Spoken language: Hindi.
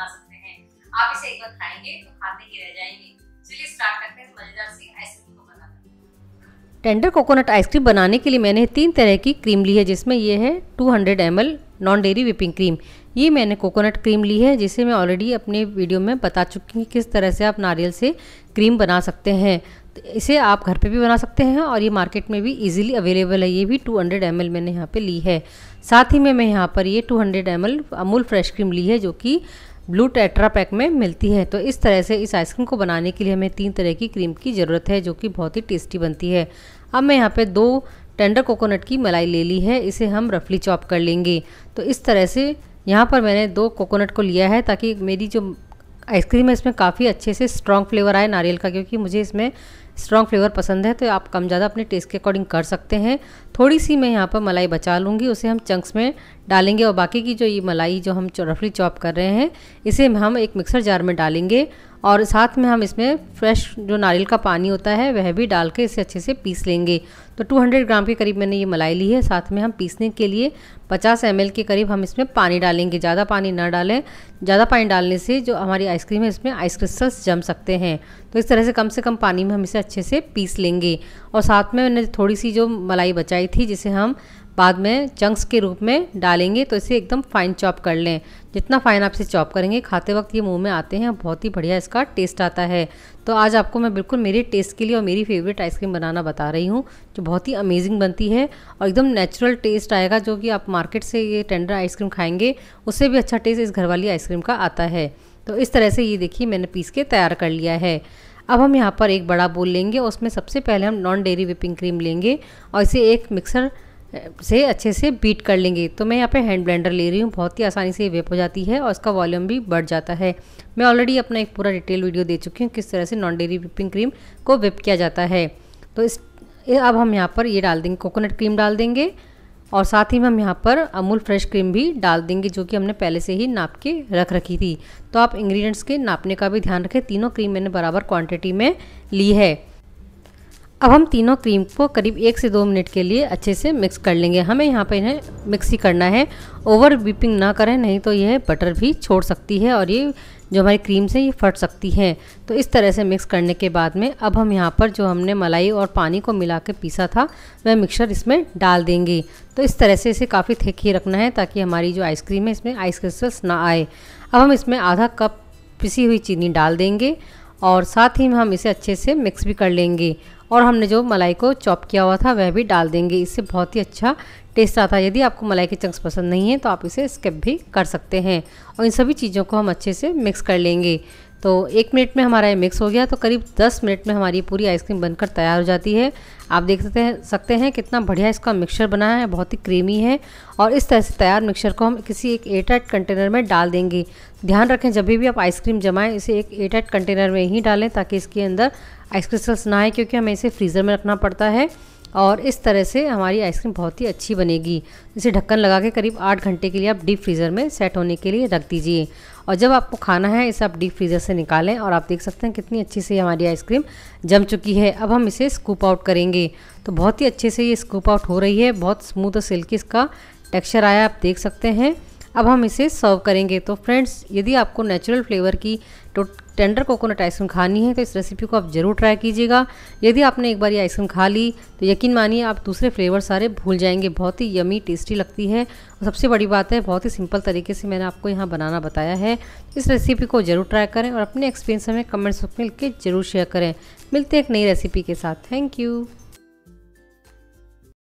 बना सकते हैं। आप इसे एक बार खाएँगे तो खाते ही रह जाएँगे। चलिए स्टार्ट करते हैं मज़ेदार सी आइसक्रीम को बनाना टेंडर कोकोनट आइसक्रीम बनाने के लिए मैंने तीन तरह की क्रीम ली है, जिसमें ये है 200 hundred non dairy whipping cream ये मैंने कोकोनट क्रीम ली है, जिसे मैं ऑलरेडी अपने वीडियो में बता चुकी हूँ किस तरह से आप नारियल से क्रीम बना सकते हैं। तो इसे आप घर पे भी बना सकते हैं और ये मार्केट में भी इजीली अवेलेबल है। ये भी 200 हंड्रेड मैंने यहाँ पे ली है। साथ ही में मैं यहाँ पर ये 200 हंड्रेड अमूल फ्रेश क्रीम ली है, जो कि ब्लू टेट्रा पैक में मिलती है। तो इस तरह से इस आइसक्रीम को बनाने के लिए हमें तीन तरह की क्रीम की ज़रूरत है, जो कि बहुत ही टेस्टी बनती है। अब मैं यहाँ पर दो टेंडर कोकोनट की मलाई ले ली है, इसे हम रफली चॉप कर लेंगे। तो इस तरह से यहाँ पर मैंने दो कोकोनट को लिया है, ताकि मेरी जो आइसक्रीम है, इसमें काफ़ी अच्छे से स्ट्रॉन्ग फ्लेवर आए नारियल का, क्योंकि मुझे इसमें स्ट्रॉन्ग फ्लेवर पसंद है तो आप कम ज़्यादा अपने टेस्ट के अकॉर्डिंग कर सकते हैं। थोड़ी सी मैं यहाँ पर मलाई बचा लूँगी, उसे हम चंक्स में डालेंगे और बाकी की जो ये मलाई जो हम रफली चॉप कर रहे हैं, इसे हम एक मिक्सर जार में डालेंगे और साथ में हम इसमें फ्रेश जो नारियल का पानी होता है, वह भी डाल के इसे अच्छे से पीस लेंगे। तो 200 ग्राम के करीब मैंने ये मलाई ली है, साथ में हम पीसने के लिए 50 एम के करीब हम इसमें पानी डालेंगे। ज़्यादा पानी ना डालें, ज़्यादा पानी डालने से जो हमारी आइसक्रीम है, इसमें आइस क्रिस्टल्स जम सकते हैं। तो इस तरह से कम से कम पानी में हम इसे अच्छे से पीस लेंगे। और साथ में मैंने थोड़ी सी जो मलाई बचाई थी, जिसे हम बाद में चंक्स के रूप में डालेंगे तो इसे एकदम फाइन चॉप कर लें। जितना फाइन आप इसे चॉप करेंगे, खाते वक्त ये मुँह में आते हैं, बहुत ही बढ़िया इसका टेस्ट आता है। तो आज आपको मैं बिल्कुल मेरे टेस्ट के लिए और मेरी फेवरेट आइसक्रीम बनाना बता रही हूँ, जो बहुत ही अमेजिंग बनती है और एकदम नेचुरल टेस्ट आएगा, जो कि आप मार्केट से ये टेंडर आइसक्रीम खाएँगे, उससे भी अच्छा टेस्ट इस घर वाली आइसक्रीम का आता है। तो इस तरह से ये देखिए, मैंने पीस के तैयार कर लिया है। अब हम यहाँ पर एक बड़ा बोल लेंगे, उसमें सबसे पहले हम नॉन डेयरी विपिंग क्रीम लेंगे और इसे एक मिक्सर से अच्छे से बीट कर लेंगे। तो मैं यहाँ पे हैंड ब्लेंडर ले रही हूँ, बहुत ही आसानी से वेप हो जाती है और इसका वॉल्यूम भी बढ़ जाता है। मैं ऑलरेडी अपना एक पूरा डिटेल वीडियो दे चुकी हूँ, किस तरह से नॉन डेरी विपिंग क्रीम को वेप किया जाता है। तो इस अब हम यहाँ पर ये डाल देंगे कोकोनट क्रीम डाल देंगे और साथ ही में हम यहाँ पर अमूल फ्रेश क्रीम भी डाल देंगे, जो कि हमने पहले से ही नाप के रख रखी थी। तो आप इंग्रेडिएंट्स के नापने का भी ध्यान रखें। तीनों क्रीम मैंने बराबर क्वांटिटी में ली है। अब हम तीनों क्रीम को करीब एक से दो मिनट के लिए अच्छे से मिक्स कर लेंगे। हमें यहाँ पर इन्हें मिक्स ही करना है। ओवर बीपिंग ना करें, नहीं तो यह बटर भी छोड़ सकती है और ये जो हमारी क्रीम से ये फट सकती है। तो इस तरह से मिक्स करने के बाद में अब हम यहाँ पर जो हमने मलाई और पानी को मिला के पीसा था, वह मिक्सर इसमें डाल देंगे। तो इस तरह से इसे काफ़ी थिक ही रखना है ताकि हमारी जो आइसक्रीम है, इसमें आइस क्रिस्टल्स ना आए। अब हम इसमें आधा कप पिसी हुई चीनी डाल देंगे। और साथ ही हम इसे अच्छे से मिक्स भी कर लेंगे। और हमने जो मलाई को चॉप किया हुआ था, वह भी डाल देंगे। इससे बहुत ही अच्छा टेस्ट आता है। यदि आपको मलाई के चंक्स पसंद नहीं है तो आप इसे स्किप भी कर सकते हैं। और इन सभी चीज़ों को हम अच्छे से मिक्स कर लेंगे। तो एक मिनट में हमारा ये मिक्स हो गया तो करीब दस मिनट में हमारी पूरी आइसक्रीम बनकर तैयार हो जाती है। आप देख सकते हैं सकते हैं कितना बढ़िया इसका मिक्सचर बना है, बहुत ही क्रीमी है। और इस तरह से तैयार मिक्सचर को हम किसी एक एयरटाइट कंटेनर में डाल देंगे। ध्यान रखें, जब भी आप आइसक्रीम जमाएँ, इसे एक एयरटाइट कंटेनर में ही डालें ताकि इसके अंदर आइस क्रिस्टल्स ना आए, क्योंकि हमें इसे फ्रीज़र में रखना पड़ता है। और इस तरह से हमारी आइसक्रीम बहुत ही अच्छी बनेगी। इसे ढक्कन लगा के करीब आठ घंटे के लिए आप डीप फ्रीज़र में सेट होने के लिए रख दीजिए। और जब आपको खाना है, इसे आप डीप फ्रीज़र से निकालें और आप देख सकते हैं कितनी अच्छी से हमारी आइसक्रीम जम चुकी है। अब हम इसे स्कूप आउट करेंगे। तो बहुत ही अच्छे से ये स्कूप आउट हो रही है। बहुत स्मूथ और सिल्की इसका टेक्स्चर आया, आप देख सकते हैं। अब हम इसे सर्व करेंगे। तो फ्रेंड्स यदि आपको नेचुरल फ्लेवर की तो टेंडर कोकोनट आइसक्रीम खानी है तो इस रेसिपी को आप ज़रूर ट्राई कीजिएगा। यदि आपने एक बार ये आइसक्रीम खा ली तो यकीन मानिए आप दूसरे फ्लेवर सारे भूल जाएँगे। बहुत ही यमी टेस्टी लगती है। और सबसे बड़ी बात है, बहुत ही सिंपल तरीके से मैंने आपको यहाँ बनाना बताया है। इस रेसिपी को ज़रूर ट्राई करें और अपने एक्सपीरियंस हमें कमेंट्स में लिख के ज़रूर शेयर करें। मिलते हैं एक नई रेसिपी के साथ। Thank you